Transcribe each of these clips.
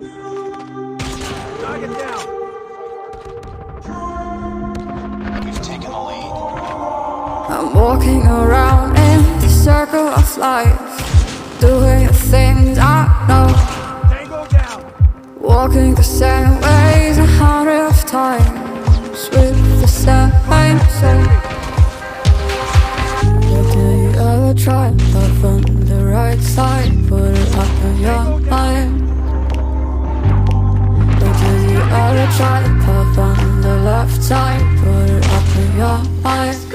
Target down. We've taken the lead. I'm walking around in the circle of life, doing the things I know, Tango down. walking the same ways a hundred of times with the same soul. But do you ever try love on the right side? Put it up in your try pop on the left side? Put it up in your mind.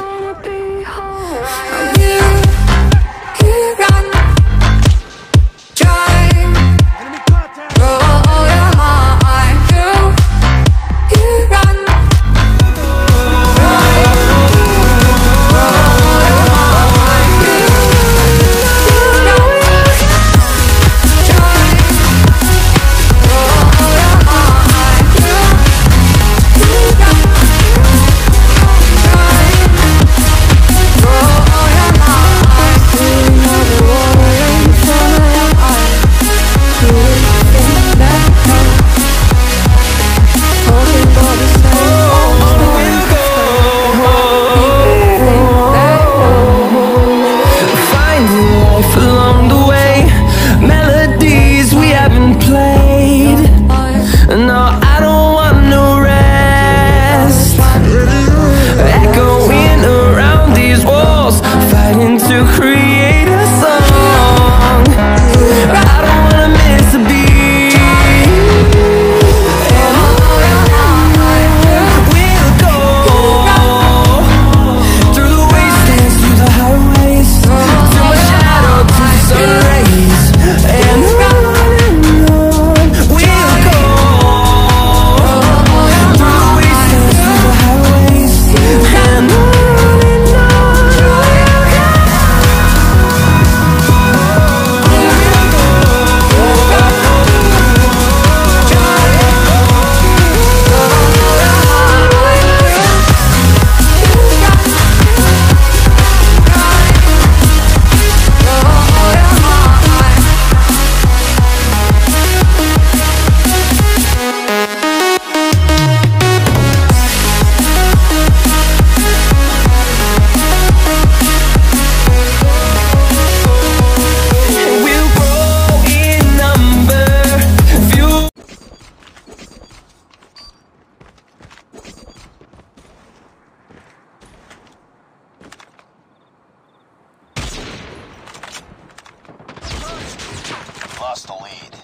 Lost the lead.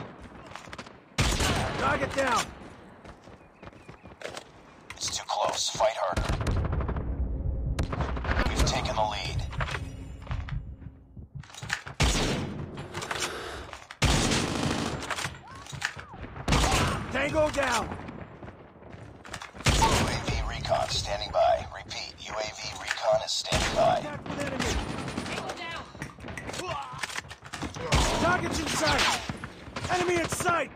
Target down. It's too close. Fight harder. We've taken the lead. Tango down. Sight. Enemy in sight.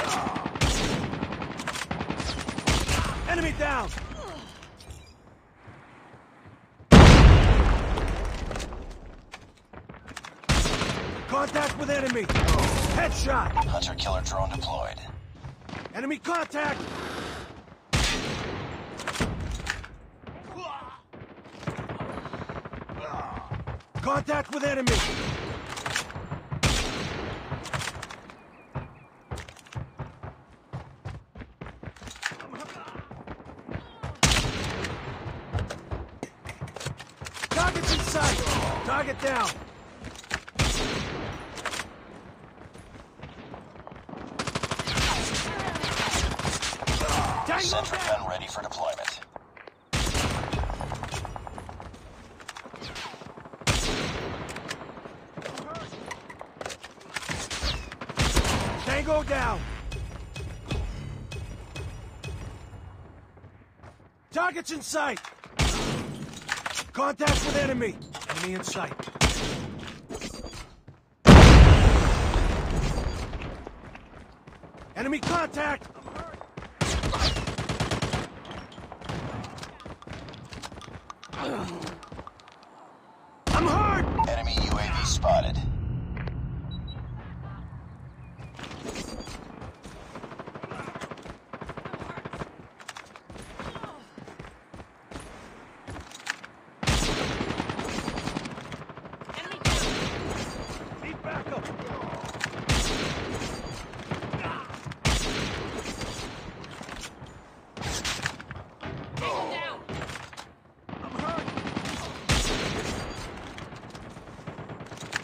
Ah. Enemy down. Contact with enemy. Headshot. Hunter killer drone deployed. Enemy contact. Contact with enemy. Target's in sight. Target down. Tango Sentry gun ready for deployment. Tango down. Target's in sight. Contact with enemy. Enemy in sight. Enemy contact. I'm hurt. Enemy UAV spotted.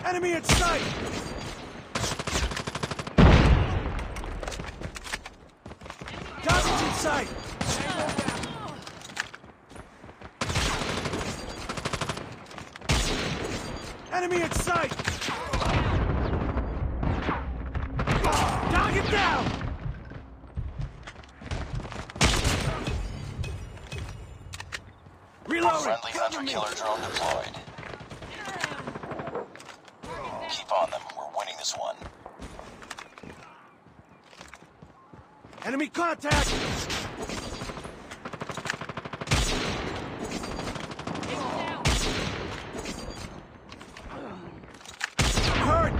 Enemy in sight! Target's in sight! Enemy in sight! Target down! Reloading! Friendly hunter-killer drone deployed. One. Enemy contact! Hurt!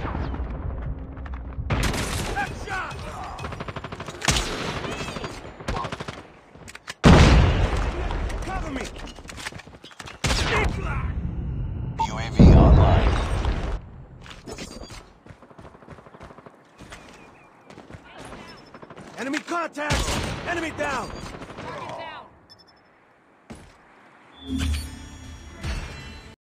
Headshot! Cover me! UAV online. Enemy contact! Enemy down!